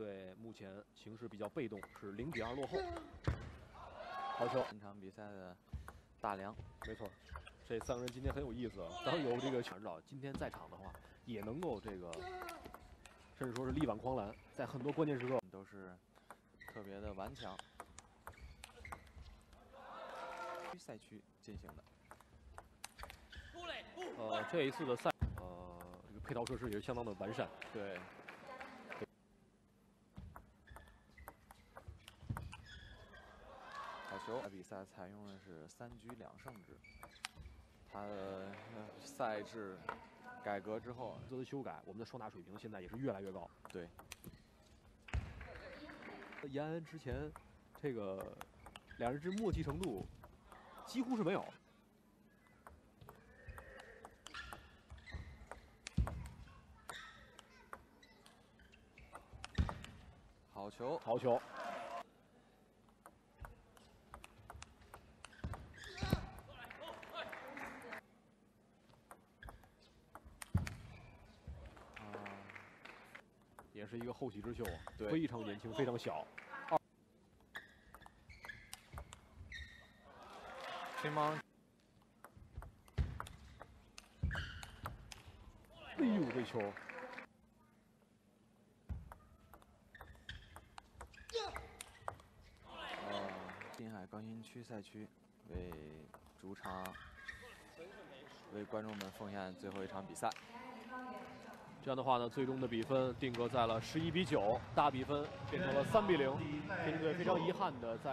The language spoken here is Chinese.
队目前形势比较被动，是零比二落后。好球！本场比赛的大梁，没错，这三个人今天很有意思。当有这个全导今天在场的话，也能够这个，甚至说是力挽狂澜，在很多关键时刻都是特别的顽强。赛区进行的。呃，这一次的赛，呃，这个配套设施也是相当的完善。对。球！比赛采用的是三局两胜制，它的赛制改革之后做的修改，我们的双打水平现在也是越来越高。对。延安之前，这个两人之默契程度几乎是没有。好球！好球！也是一个后起之秀，非常年轻，非常小。乒乓！哎呦，这球！呃，滨海高新区赛区为主场为观众们奉献最后一场比赛。这样的话呢，最终的比分定格在了十一比九，大比分变成了三比零。天津队非常遗憾的在。